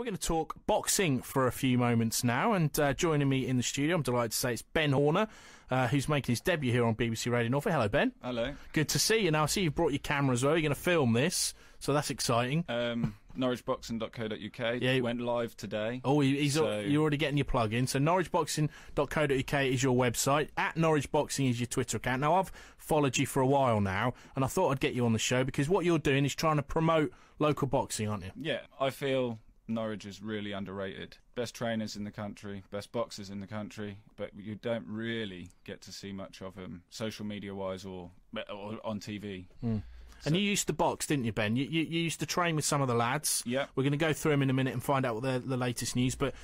We're going to talk boxing for a few moments now, and uh, joining me in the studio, I'm delighted to say it's Ben Horner, uh, who's making his debut here on BBC Radio Norfolk. Hello, Ben. Hello. Good to see you. Now, I see you've brought your camera as well. You're going to film this, so that's exciting. Um, NorwichBoxing.co.uk. Yeah. it went live today. Oh, he's So- you're already getting your plug in. So norwichboxing.co.uk is your website. At norwichboxing is your Twitter account. Now I've followed you for a while now, and I thought I'd get you on the show because what you're doing is trying to promote local boxing, aren't you? Yeah, I feel Norwich is really underrated. Best trainers in the country, best boxers in the country, but you don't really get to see much of them, social media wise or, or on TV. Hmm. And you used to box, didn't you, Ben? You, you, you used to train with some of the lads. Yeah. We're going to go through them in a minute and find out what the, the latest news. But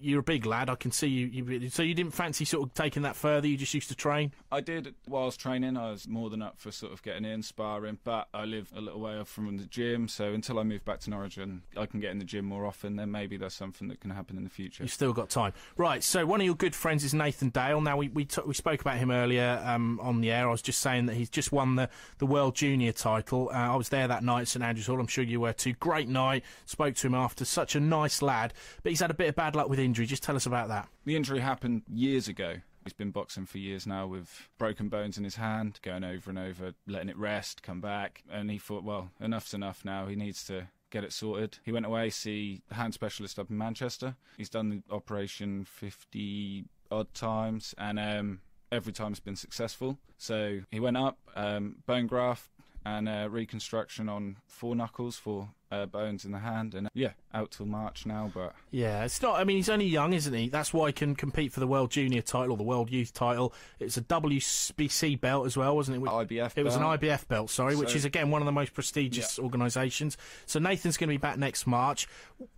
you're a big lad. I can see you, you. So you didn't fancy sort of taking that further. You just used to train. I did whilst training. I was more than up for sort of getting in, sparring, but I live a little way off from the gym. So until I move back to Norwich and I can get in the gym more often, then maybe there's something that can happen in the future. You've still got time, right? So one of your good friends is Nathan Dale. Now we we, t- we spoke about him earlier um, on the air. I was just saying that he's just won the the World Junior title. Uh, I was there that night at St Andrews Hall. I'm sure you were too. Great night. Spoke to him after. Such a nice lad, but he's had a bit of bad luck with injury. Just tell us about that. The injury happened years ago. He's been boxing for years now with broken bones in his hand, going over and over, letting it rest, come back. And he thought, well, enough's enough now. He needs to get it sorted. He went away, see the hand specialist up in Manchester. He's done the operation 50 odd times, and um, every time it's been successful. So he went up, um, bone graft, and uh, reconstruction on four knuckles, four uh, bones in the hand, and uh, yeah, out till March now. But Yeah, it's not. I mean, he's only young, isn't he? That's why he can compete for the World Junior title or the World Youth title. It's a WBC belt as well, wasn't it? Which- IBF It was an. IBF belt, sorry, which is again one of the most prestigious organisations. So Nathan's going to be back next March.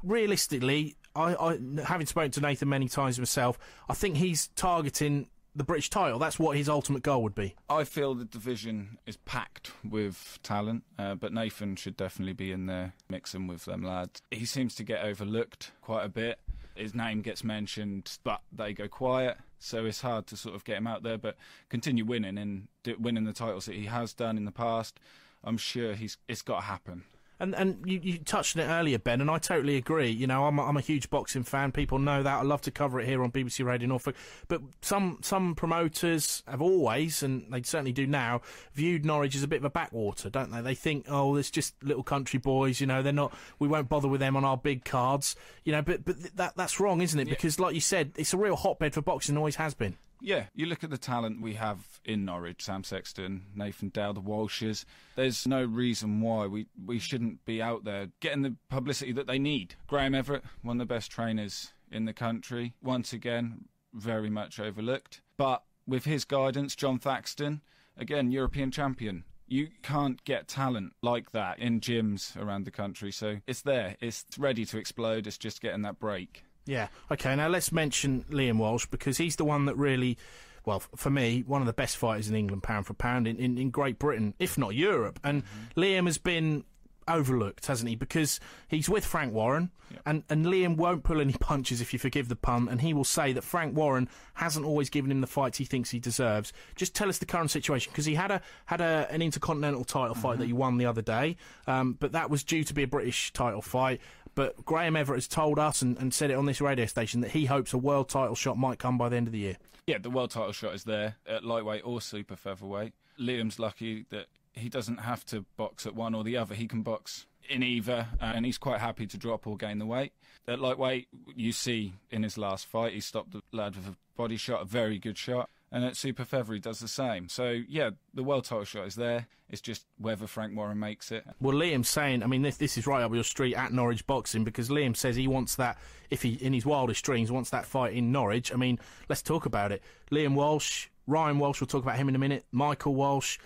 Realistically, I, I, having spoken to Nathan many times myself, I think he's targeting the British title. That's what his ultimate goal would be. I feel the division is packed with talent, uh, but Nathan should definitely be in there mixing with them lads. He seems to get overlooked quite a bit. His name gets mentioned, but they go quiet, so it's hard to sort of get him out there. But continue winning and winning the titles that he has done in the past. I'm sure he's it's got to happen. And and you, you touched on it earlier, Ben, and I totally agree. You know, I'm a, I'm a huge boxing fan. People know that. I love to cover it here on BBC Radio Norfolk. But some some promoters have always, and they certainly do now, viewed Norwich as a bit of a backwater, don't they? They think, oh, it's just little country boys. You know, they're not. We won't bother with them on our big cards. You know, but but th- that that's wrong, isn't it? Because like you said, it's a real hotbed for boxing. Always has been. Yeah, you look at the talent we have in Norwich, Sam Sexton, Nathan Dale, the Walshes. There's no reason why we, we shouldn't be out there getting the publicity that they need. Graham Everett, one of the best trainers in the country, once again, very much overlooked. But with his guidance, John Thaxton, again, European champion. You can't get talent like that in gyms around the country, so it's there. It's ready to explode. It's just getting that break. Yeah. Okay. Now let's mention Liam Walsh because he's the one that really, well, for me, one of the best fighters in England, pound for pound, in, in, in Great Britain, if not Europe. And Liam has been overlooked, hasn't he? Because he's with Frank Warren, and, and Liam won't pull any punches if you forgive the pun, and he will say that Frank Warren hasn't always given him the fights he thinks he deserves. Just tell us the current situation because he had a had a, an intercontinental title fight that he won the other day, um, but that was due to be a British title fight. But Graham Everett has told us and, and said it on this radio station that he hopes a world title shot might come by the end of the year. Yeah, the world title shot is there at lightweight or super featherweight. Liam's lucky that he doesn't have to box at one or the other. He can box in either, and he's quite happy to drop or gain the weight. At lightweight, you see in his last fight, he stopped the lad with a body shot, a very good shot. And at super he does the same. So yeah, the world title shot is there. It's just whether Frank Warren makes it. Well, Liam's saying, I mean, this this is right up your street at Norwich Boxing because Liam says he wants that. If he in his wildest dreams wants that fight in Norwich. I mean, let's talk about it. Liam Walsh, Ryan Walsh. We'll talk about him in a minute. Michael Walsh.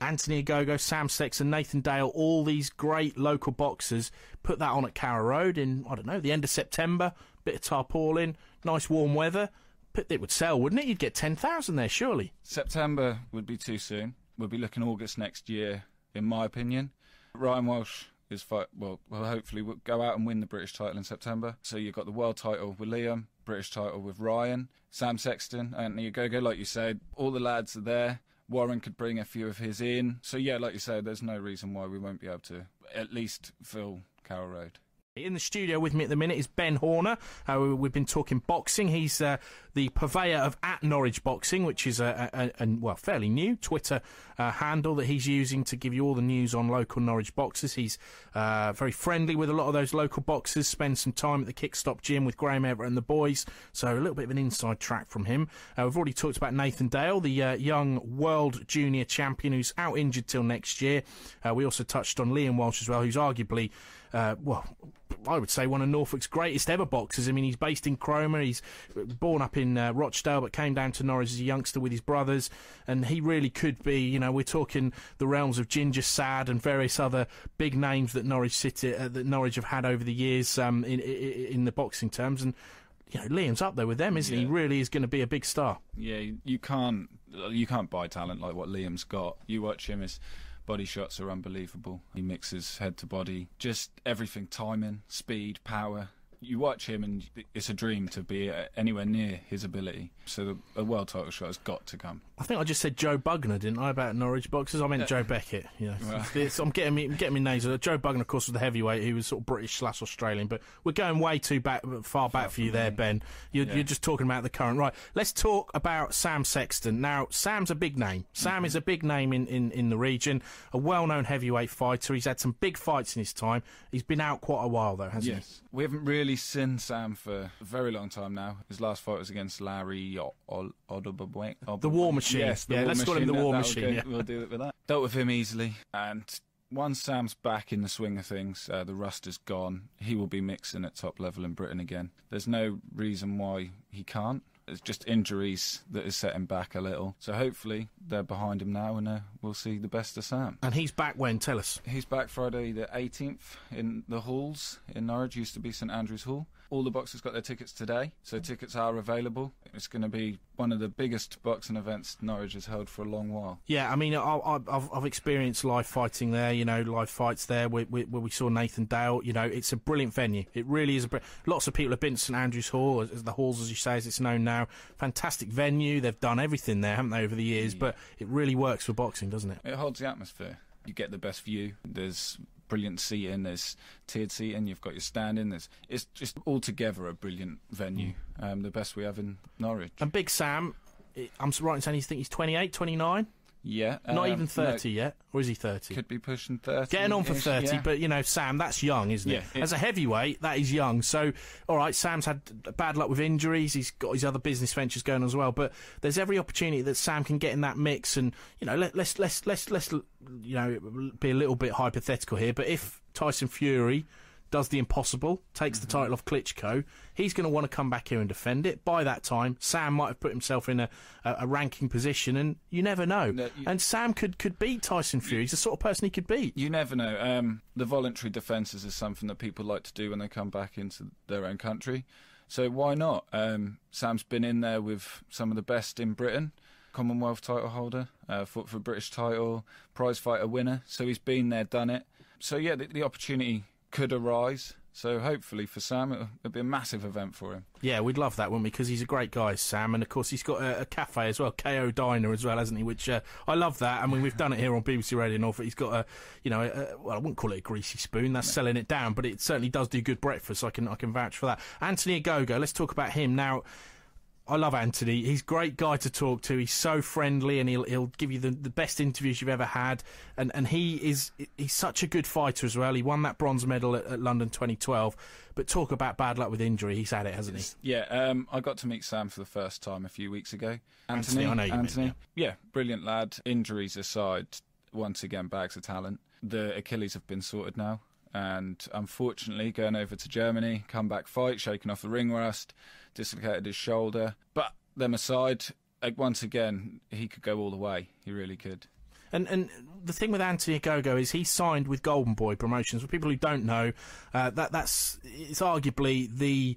Anthony Ogogo, Sam Sexton, Nathan Dale, all these great local boxers put that on at Carrow Road in, I don't know, the end of September, bit of tarpaulin, nice warm weather. It would sell, wouldn't it? You'd get 10,000 there, surely. September would be too soon. We'll be looking August next year, in my opinion. Ryan Walsh is fight. Well, well, hopefully will go out and win the British title in September. So you've got the world title with Liam, British title with Ryan, Sam Sexton, Anthony Ogogo. Like you said, all the lads are there. Warren could bring a few of his in. So yeah, like you said, there's no reason why we won't be able to at least fill Carrow Road. In the studio with me at the minute is Ben Horner. Uh, we've been talking boxing. He's uh, the purveyor of at Norwich Boxing, which is a, a, a well fairly new Twitter uh, handle that he's using to give you all the news on local Norwich boxers. He's uh, very friendly with a lot of those local boxers. Spends some time at the Kickstop Gym with Graham Everett and the boys. So a little bit of an inside track from him. Uh, we've already talked about Nathan Dale, the uh, young world junior champion who's out injured till next year. we also touched on Liam Walsh as well, who's arguably well I would say one of Norfolk's greatest ever boxers. I mean, he's based in Cromer. He's born up in uh, Rochdale, but came down to Norwich as a youngster with his brothers. And he really could be, you know, we're talking the realms of Ginger Sadd and various other big names that Norwich City, uh, that Norwich have had over the years um, in, in, in the boxing terms. And you know, Liam's up there with them, isn't yeah. he? Really is going to be a big star. Yeah, you can't you can't buy talent like what Liam's got. You watch him as body shots are unbelievable. He mixes head to body, just everything timing, speed, power you watch him and it's a dream to be anywhere near his ability. So a world title shot has got to come. I think I just said Joe Bugner, didn't I, about Norwich boxers? I meant uh, Joe Beckett. You know, well. I'm getting me getting me names. Joe Bugner, of course, was the heavyweight. He was sort of British slash Australian, but we're going way too back, far back for you there, Ben. You're, yeah. you're, just talking about the current. Right. Let's talk about Sam Sexton. Now, Sam's a big name. Sam mm-hmm. is a big name in, in, in the region. A well-known heavyweight fighter. He's had some big fights in his time. He's been out quite a while though, hasn't yes. he? We haven't really seen Sam for a very long time now. His last fight was against Larry Odobabweng. The War Machine. Yes, yeah, let's call him the War Machine. yeah. We'll do it with that. Dealt with him easily, and once Sam's back in the swing of things, uh, the rust is gone. He will be mixing at top level in Britain again. There's no reason why he can't. It's just injuries that is setting back a little. So hopefully they're behind him now, and uh, we'll see the best of Sam. And he's back when? Tell us. He's back Friday the 18th in the halls in Norwich. Used to be St Andrew's Hall. All the boxers got their tickets today, so tickets are available. It's going to be one of the biggest boxing events Norwich has held for a long while. Yeah, I mean, I, have I've experienced live fighting there. You know, live fights there where, where, we saw Nathan Dale. You know, it's a brilliant venue. It really is. A br- Lots of people have been to St Andrews Hall, as the halls, as you say, as it's known now. Fantastic venue. They've done everything there, haven't they, over the years? Yeah. But it really works for boxing, doesn't it? It holds the atmosphere. You get the best view. There's brilliant seating. There's tiered seating. You've got your standing. There's it's just altogether a brilliant venue. Mm. Um, the best we have in Norwich. And Big Sam, I'm right in saying think he's 28, 29? Yeah. Not um, even 30 no, yet? Or is he 30? Could be pushing 30. Getting on for 30, yeah. but, you know, Sam, that's young, isn't it? Yeah, As a heavyweight, that is young. So, all right, Sam's had bad luck with injuries. He's got his other business ventures going as well. But there's every opportunity that Sam can get in that mix. And, you know, let, let's, let's, let's, let's, you know, be a little bit hypothetical here. But if Tyson Fury does the impossible, takes mm-hmm. the title off Klitschko. He's going to want to come back here and defend it. By that time, Sam might have put himself in a, a, a ranking position, and you never know. No, you, and Sam could, could beat Tyson Fury. He's the sort of person he could beat. You never know. Um, the voluntary defences is something that people like to do when they come back into their own country. So why not? Um, Sam's been in there with some of the best in Britain. Commonwealth title holder, uh, fought for British title, prize fighter winner. So he's been there, done it. So yeah, the, the opportunity could arise. So hopefully for Sam, it'll, it'll, be a massive event for him. Yeah, we'd love that, wouldn't we? Because he's a great guy, Sam, and of course he's got a, a cafe as well, KO Diner as well, hasn't he? Which uh, I love that. I mean, we've done it here on BBC Radio Norfolk. He's got a, you know, a, well, I wouldn't call it a greasy spoon. That's no. selling it down, but it certainly does do good breakfast. I can I can vouch for that. Anthony Ogogo, let's talk about him now. I love Anthony. He's a great guy to talk to. He's so friendly, and he'll he'll give you the, the best interviews you've ever had. And and he is he's such a good fighter as well. He won that bronze medal at, at London 2012. But talk about bad luck with injury. He's had it, hasn't he? Yeah. Um, I got to meet Sam for the first time a few weeks ago. Anthony, Anthony, I know you Anthony. Mean, yeah. yeah, brilliant lad. Injuries aside, once again, bags of talent. The Achilles have been sorted now and unfortunately going over to Germany, come back fight, shaking off the ring rust, dislocated his shoulder. But them aside, once again, he could go all the way. He really could. And and the thing with Anthony Ogogo is he signed with Golden Boy Promotions. For people who don't know, uh, that that's it's arguably the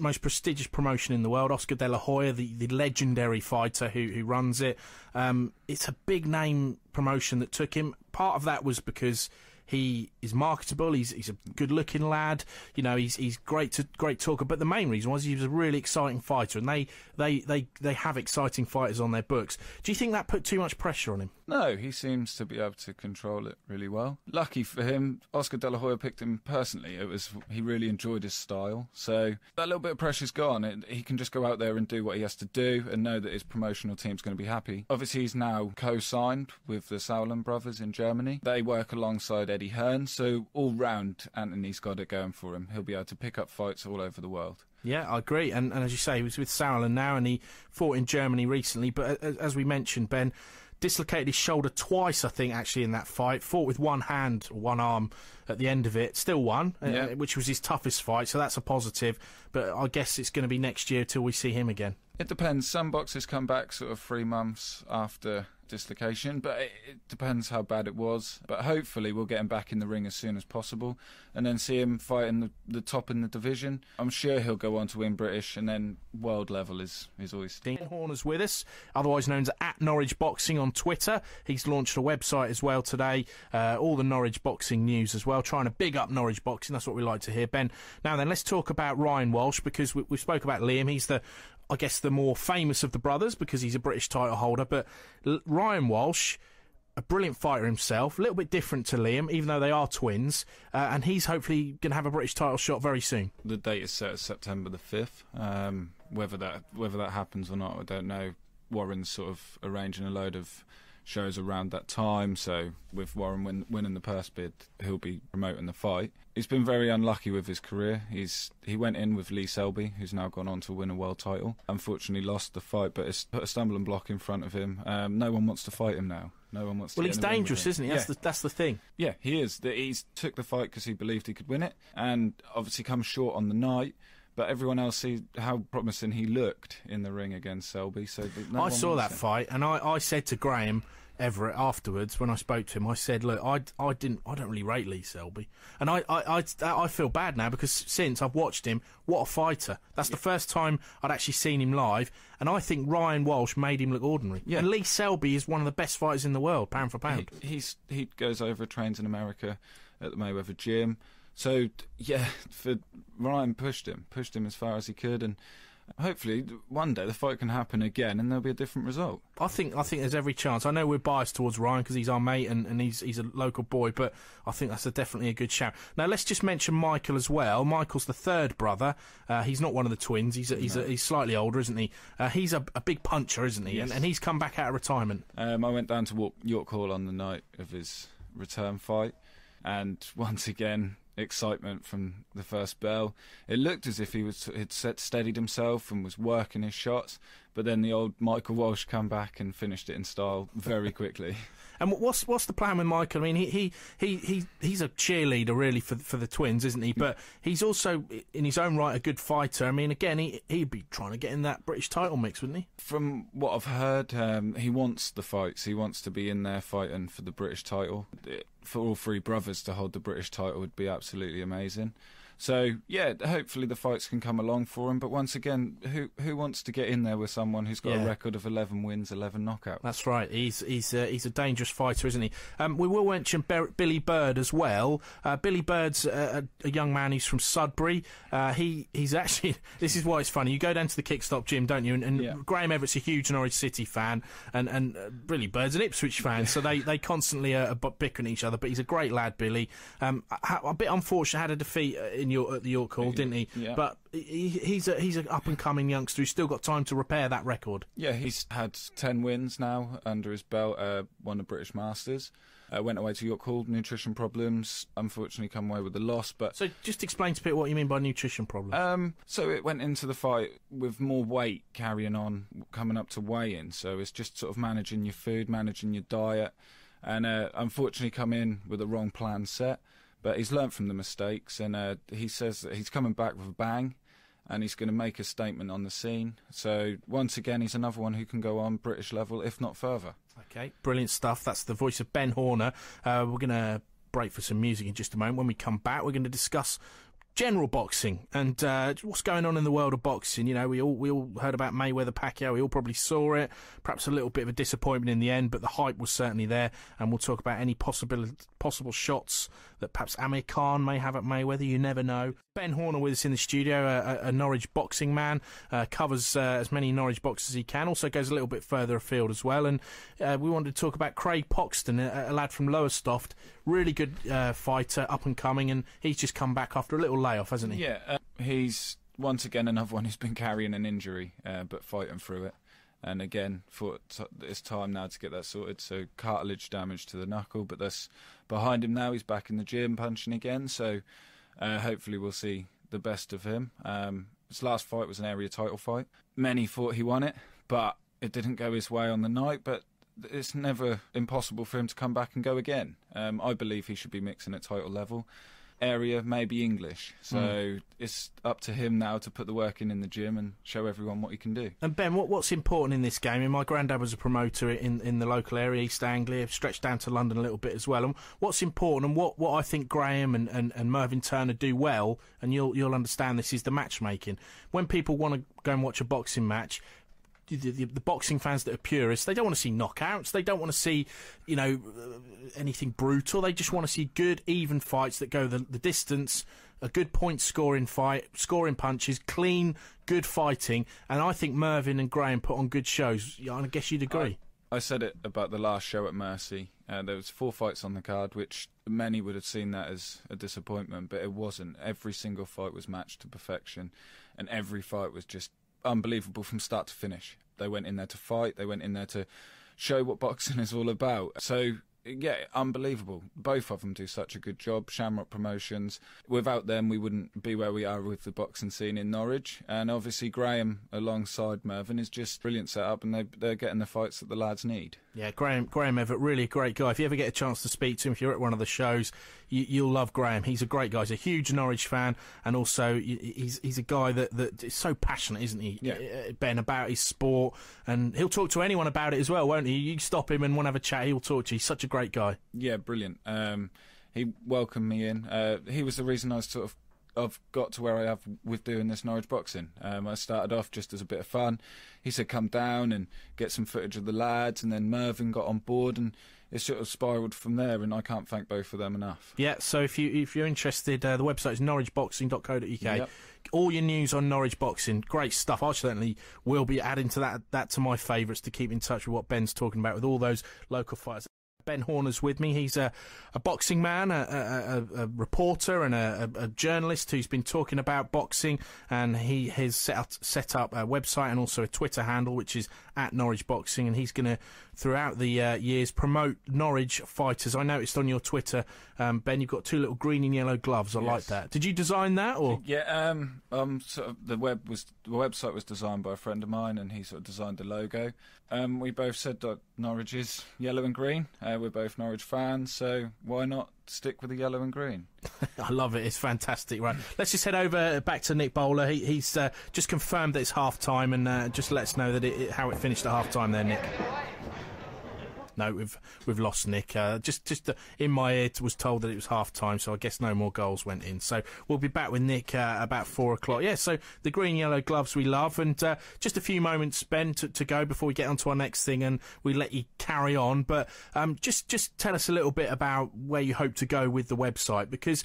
most prestigious promotion in the world. Oscar De La Hoya, the, the legendary fighter who who runs it. Um, it's a big name promotion that took him. Part of that was because He is marketable. He's he's a good-looking lad. You know, he's he's great to great talker. But the main reason was he was a really exciting fighter, and they they they they have exciting fighters on their books. Do you think that put too much pressure on him? No, he seems to be able to control it really well. Lucky for him, Oscar De La Hoya picked him personally. It was he really enjoyed his style, so that little bit of pressure's gone. It, he can just go out there and do what he has to do, and know that his promotional team's going to be happy. Obviously, he's now co-signed with the Sauerland brothers in Germany. They work alongside Eddie Hearn, so all round, Anthony's got it going for him. He'll be able to pick up fights all over the world. Yeah, I agree. And, and as you say, he was with Sauerland now, and he fought in Germany recently. But as, as we mentioned, Ben dislocated his shoulder twice, I think, actually, in that fight. Fought with one hand one arm at the end of it. Still won, uh, Yeah. uh, which was his toughest fight, so that's a positive. But I guess it's going to be next year till we see him again. It depends. Some boxers come back sort of three months after dislocation, but it, it depends how bad it was. But hopefully, we'll get him back in the ring as soon as possible, and then see him fighting the, the top in the division. I'm sure he'll go on to win British, and then world level is is always. Dean Horner's with us, otherwise known as at Norwich Boxing on Twitter. He's launched a website as well today, uh, all the Norwich Boxing news as well, trying to big up Norwich Boxing. That's what we like to hear, Ben. Now then, let's talk about Ryan Walsh because we, we spoke about Liam. He's the, I guess, the more famous of the brothers because he's a British title holder. But Ryan Walsh. A brilliant fighter himself, a little bit different to Liam, even though they are twins, uh, and he's hopefully going to have a British title shot very soon. The date is set as September the fifth. Um, whether that whether that happens or not, I don't know. Warren's sort of arranging a load of shows around that time. So with Warren win, winning the purse bid, he'll be promoting the fight. He's been very unlucky with his career. He's he went in with Lee Selby, who's now gone on to win a world title. Unfortunately, lost the fight, but it's put a stumbling block in front of him. Um, no one wants to fight him now. No one wants. to Well, he's in the ring with dangerous, isn't he? That's Yeah. the that's the thing. Yeah, he is. The- He's took the fight because he believed he could win it, and obviously come short on the night. But everyone else see how promising he looked in the ring against Selby. So no I saw that it. fight, and I, I said to Graham Everett afterwards when I spoke to him, I said, "Look, I, I didn't, I don't really rate Lee Selby, and I, I, I, I feel bad now because since I've watched him, what a fighter! That's the first time I'd actually seen him live, and I think Ryan Walsh made him look ordinary. Yeah. And Lee Selby is one of the best fighters in the world, pound for pound. He, he's he goes over trains in America at the Mayweather gym. So yeah, for Ryan pushed him, pushed him as far as he could, and hopefully one day the fight can happen again, and there'll be a different result. I think I think there's every chance. I know we're biased towards Ryan because he's our mate and, and he's he's a local boy, but I think that's a, definitely a good shout. Now let's just mention Michael as well. Michael's the third brother. Uh, he's not one of the twins. He's a, he's a, he's slightly older, isn't he? Uh, he's a, a big puncher, isn't he? Yes. And, and he's come back out of retirement. Um, I went down to York Hall on the night of his return fight, and once again, excitement from the first bell. It looked as if he was had set, steadied himself and was working his shots, but then the old Michael Walsh come back and finished it in style very quickly. And what's what's the plan with Michael? I mean, he he he, he he's a cheerleader really for for the twins, isn't he? But he's also in his own right a good fighter. I mean, again, he he'd be trying to get in that British title mix, wouldn't he? From what I've heard, um, he wants the fights. He wants to be in there fighting for the British title. For all three brothers to hold the British title would be absolutely amazing. So yeah, hopefully the fights can come along for him. But once again, who who wants to get in there with someone who's got Yeah. a record of eleven wins, eleven knockouts? That's right. He's he's uh, he's a dangerous fighter, isn't he? Um, we will mention Ber- Billy Bird as well. Uh, Billy Bird's a, a, young man. He's from Sudbury. Uh, he he's actually. This is why it's funny. You go down to the Kickstop gym, don't you? And, and Yeah. Graham Everett's a huge Norwich City fan, and and uh, Billy Bird's an Ipswich fan. So they they constantly uh, are bickering each other. But he's a great lad, Billy. Um, a, a bit unfortunate had a defeat uh, in York, at the York Hall, didn't he? Yeah. But he, he's a he's an up and coming youngster who's still got time to repair that record. Yeah, he's had 10 wins now under his belt, uh, won the British Masters. Uh, went away to York Hall, nutrition problems, unfortunately come away with the loss. But So just explain to people what you mean by nutrition problems. um, so it went into the fight with more weight carrying on, coming up to weigh-in. So it's just sort of managing your food, managing your diet, and uh, unfortunately come in with the wrong plan set. But he's learnt from the mistakes, and uh, he says that he's coming back with a bang. And he's going to make a statement on the scene. So once again, he's another one who can go on British level, if not further. Okay, brilliant stuff. That's the voice of Ben Horner. Uh, we're going to break for some music in just a moment. When we come back, we're going to discuss general boxing and uh, what's going on in the world of boxing. You know, we all we all heard about Mayweather Pacquiao. We all probably saw it. Perhaps a little bit of a disappointment in the end, but the hype was certainly there. And we'll talk about any possible possible shots that perhaps Amir Khan may have at Mayweather. You never know. Ben Horner with us in the studio, a, a Norwich boxing man, uh, covers uh, as many Norwich boxes as he can. Also goes a little bit further afield as well. And uh, we wanted to talk about Craig Poxton, a, a lad from Lowestoft, really good uh, fighter, up and coming, and he's just come back after a little layoff, hasn't he? Yeah, uh, he's once again another one who's been carrying an injury, uh, but fighting through it. And again, for it's time now to get that sorted. So cartilage damage to the knuckle, but that's behind him now. He's back in the gym punching again. So uh, hopefully we'll see the best of him. Um, his last fight was an area title fight. Many thought he won it, but it didn't go his way on the night. But it's never impossible for him to come back and go again. Um, I believe he should be mixing at title level area maybe English. So mm. it's up to him now to put the work in in the gym and show everyone what he can do. And Ben, what, what's important in this game? I mean, my granddad was a promoter in, in the local area, East Anglia, stretched down to London a little bit as well. And what's important and what, what I think Graham and, and, and Mervyn Turner do well, and you'll you'll understand this, is the matchmaking. When people want to go and watch a boxing match, the, the, the, boxing fans that are purists, they don't want to see knockouts. They don't want to see, you know, uh, anything brutal. They just want to see good, even fights that go the, the distance. A good point scoring fight, scoring punches, clean, good fighting, and I think Mervyn and Graham put on good shows. I guess you'd agree. I, I said it about the last show at Mercy. Uh, there was four fights on the card, which many would have seen that as a disappointment, but it wasn't. Every single fight was matched to perfection, and every fight was just unbelievable from start to finish. They went in there to fight. They went in there to show what boxing is all about. So yeah, unbelievable. Both of them do such a good job. Shamrock Promotions. Without them, we wouldn't be where we are with the boxing scene in Norwich. And obviously, Graham alongside Mervyn is just brilliant setup, and they they're getting the fights that the lads need. Yeah, Graham Graham Everett, really great guy. If you ever get a chance to speak to him, if you're at one of the shows, you, will love Graham. He's a great guy. He's a huge Norwich fan, and also he's he's a guy that that is so passionate, isn't he? Yeah. Uh, ben about his sport, and he'll talk to anyone about it as well, won't he? You stop him and want to have a chat, he'll talk to you. He's such a great guy. Yeah, brilliant. Um, he welcomed me in. Uh, he was the reason I was sort of I've got to where I have with doing this Norwich boxing. Um, I started off just as a bit of fun. He said, "Come down and get some footage of the lads," and then Mervyn got on board, and it sort of spiralled from there. And I can't thank both of them enough. Yeah. So if you if you're interested, uh, the website is norwichboxing.co.uk. Yep. All your news on Norwich boxing, great stuff. I certainly will be adding to that that to my favourites to keep in touch with what Ben's talking about with all those local fighters. Ben Horner's with me. He's a, a boxing man, a, a, a reporter, and a, journalist who's been talking about boxing. And he has set set up a website and also a Twitter handle, which is at Norwich Boxing. And he's going to, throughout the uh, years, promote Norwich fighters. I noticed on your Twitter, um, Ben, you've got two little green and yellow gloves. I yes. like that. Did you design that, or yeah? Um, um, sort of the web was the website was designed by a friend of mine, and he sort of designed the logo. Um, we both said that Norwich is yellow and green. Uh, we're both Norwich fans, so why not stick with the yellow and green? I love it. It's fantastic. Right, let's just head over back to Nick Bowler. He, he's uh, just confirmed that it's half time, and uh, just let us know that it, how it finished at half time there, Nick no, we've we've lost Nick. Uh, just just uh, in my ear was told that it was half time, so I guess no more goals went in. So we'll be back with Nick uh, about four o'clock. Yeah, so the green yellow gloves we love, and uh, just a few moments, Ben, to, to, go before we get on to our next thing, and we let you carry on. But um, just just tell us a little bit about where you hope to go with the website because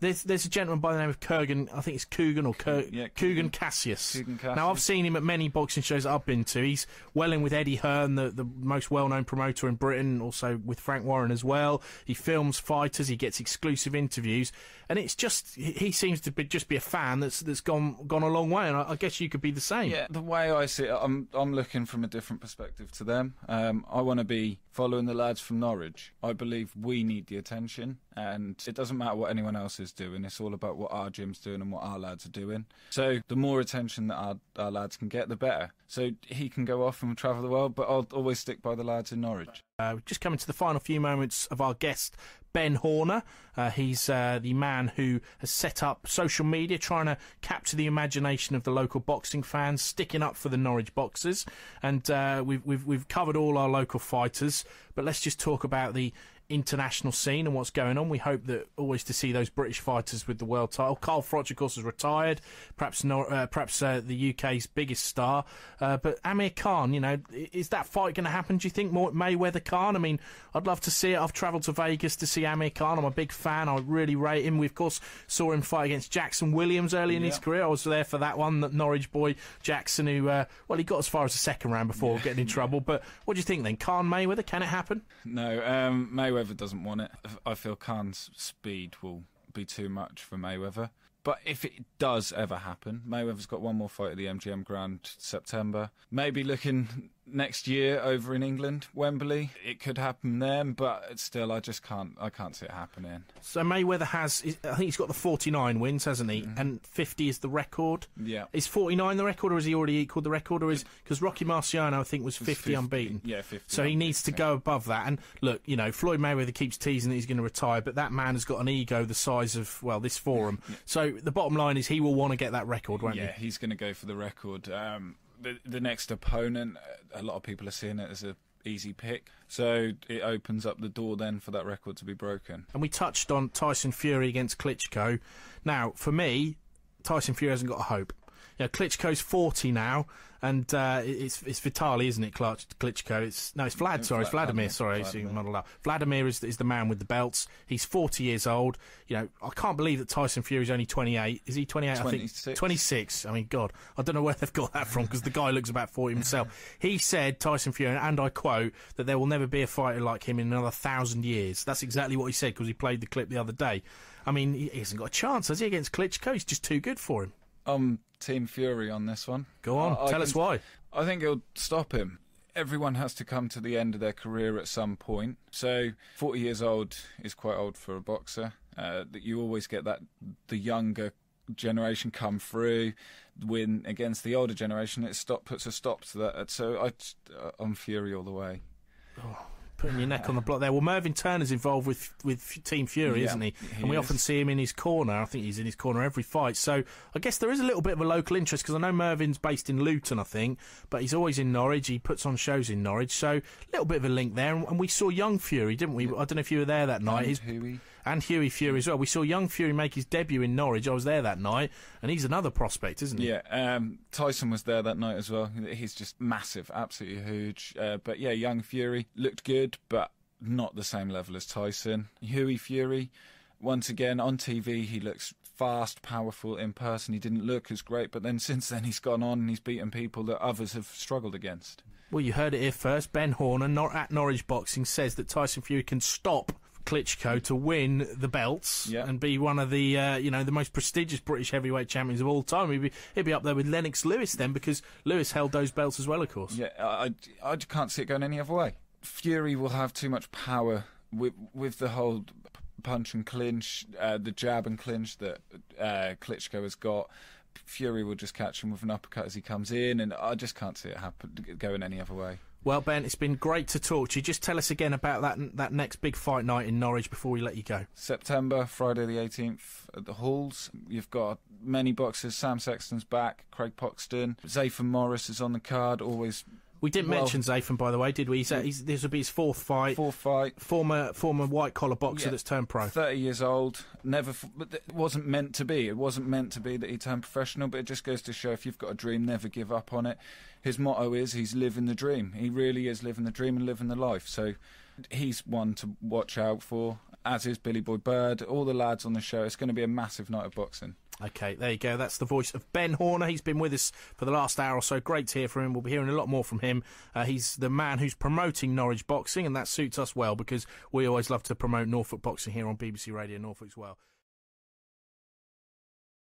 there's there's a gentleman by the name of Kurgan. I think it's Coogan or Kur- yeah, Kugan Cassius. Kugan Cassius. Now I've seen him at many boxing shows I've been to. He's well in with Eddie Hearn, the the most well known promoter in Britain. Also with Frank Warren as well. He films fighters. He gets exclusive interviews, and it's just he seems to be, just be a fan that's that's gone gone a long way. And I, I, guess you could be the same. Yeah, the way I see it, I'm I'm looking from a different perspective to them. Um, I want to be following the lads from Norwich. I believe we need the attention, and it doesn't matter what anyone else is doing. It's all about what our gym's doing and what our lads are doing. So the more attention that our, our lads can get, the better. So he can go off and travel the world, but I'll always stick by the lads in Norwich. Uh, just coming to the final few moments of our guest, Ben Horner. Uh, he's uh, the man who has set up social media, trying to capture the imagination of the local boxing fans, sticking up for the Norwich boxers. And uh, we've, we've we've covered all our local fighters, but let's just talk about the international scene and what's going on. We hope that always to see those British fighters with the world title. Carl Froch, of course, has retired, perhaps not, uh, perhaps uh, the UK's biggest star. Uh, but Amir Khan, you know, is that fight going to happen? Do you think more Mayweather Khan? I mean, I'd love to see it. I've travelled to Vegas to see Amir Khan. I'm a big fan. I really rate him. We of course saw him fight against Jackson Williams early in yeah. his career. I was there for that one. That Norwich boy Jackson, who uh, well, he got as far as the second round before yeah. getting in trouble. But what do you think then? Khan Mayweather, can it happen? No, um, Mayweather doesn't want it. I feel Khan's speed will be too much for Mayweather. But if it does ever happen, Mayweather's got one more fight at the MGM Grand September. Maybe looking next year over in England, Wembley. It could happen then, but still, I just can't. I can't see it happening. So Mayweather has. I think he's got the 49 wins, hasn't he? Mm-hmm. And 50 is the record. Yeah. Is 49 the record, or has he already equalled the record, or is because Rocky Marciano I think was 50, 50 unbeaten. Yeah, 50. So he needs to go above that. And look, you know, Floyd Mayweather keeps teasing that he's going to retire, but that man has got an ego the size of well this forum. Yeah. So the bottom line is he will want to get that record, won't yeah, he? Yeah, he's going to go for the record. Um, the, the next opponent, uh, a lot of people are seeing it as a easy pick. So it opens up the door then for that record to be broken. And we touched on Tyson Fury against Klitschko. Now, for me, Tyson Fury hasn't got a hope. You know, Klitschko's 40 now and uh, it's it's Vitali, isn't it? Klitschko. It's no, it's Vlad. Sorry, it's Vladimir. Sorry, Vladimir. not allowed. Vladimir is is the man with the belts. He's forty years old. You know, I can't believe that Tyson Fury is only twenty eight. Is he twenty eight? I think twenty six. I mean, God, I don't know where they've got that from because the guy looks about forty himself. he said Tyson Fury, and I quote, that there will never be a fighter like him in another thousand years. That's exactly what he said because he played the clip the other day. I mean, he hasn't got a chance, has he, against Klitschko? He's just too good for him. Um, Team Fury on this one. Go on, I, tell I us why. I think it'll stop him. Everyone has to come to the end of their career at some point. So, 40 years old is quite old for a boxer. Uh, that you always get that the younger generation come through, win against the older generation. It stop puts a stop to that. So I, I'm Fury all the way. Oh putting your neck on the block there. Well, Mervyn Turner's involved with with Team Fury, yeah, isn't he? he and we is. often see him in his corner. I think he's in his corner every fight. So I guess there is a little bit of a local interest because I know Mervyn's based in Luton, I think, but he's always in Norwich. He puts on shows in Norwich, so a little bit of a link there. And we saw Young Fury, didn't we? I don't know if you were there that night. His, and Hughie Fury as well. We saw young Fury make his debut in Norwich. I was there that night, and he's another prospect, isn't he? Yeah, um, Tyson was there that night as well. He's just massive, absolutely huge. Uh, but yeah, young Fury looked good, but not the same level as Tyson. Hughie Fury, once again on TV, he looks fast, powerful in person. He didn't look as great, but then since then he's gone on and he's beaten people that others have struggled against. Well, you heard it here first. Ben Horner, not at Norwich Boxing, says that Tyson Fury can stop Klitschko to win the belts yeah. and be one of the uh, you know the most prestigious British heavyweight champions of all time. He'd be, he'd be up there with Lennox Lewis then because Lewis held those belts as well, of course. Yeah, I, I can't see it going any other way. Fury will have too much power with with the whole punch and clinch, uh, the jab and clinch that uh, Klitschko has got. Fury will just catch him with an uppercut as he comes in, and I just can't see it happen going any other way. Well, Ben, it's been great to talk to you. Just tell us again about that that next big fight night in Norwich before we let you go. September, Friday the 18th at the Halls. You've got many boxers. Sam Sexton's back, Craig Poxton, Zathan Morris is on the card. Always we didn't well, mention Zathan, by the way, did we? He's, uh, he's, this will be his fourth fight. Fourth fight. Former former white collar boxer yeah. that's turned pro. Thirty years old. Never. But it wasn't meant to be. It wasn't meant to be that he turned professional. But it just goes to show if you've got a dream, never give up on it. His motto is he's living the dream. He really is living the dream and living the life. So he's one to watch out for. As is Billy Boy Bird. All the lads on the show. It's going to be a massive night of boxing. Okay, there you go. That's the voice of Ben Horner. He's been with us for the last hour or so. Great to hear from him. We'll be hearing a lot more from him. Uh, he's the man who's promoting Norwich boxing, and that suits us well because we always love to promote Norfolk boxing here on BBC Radio Norfolk as well.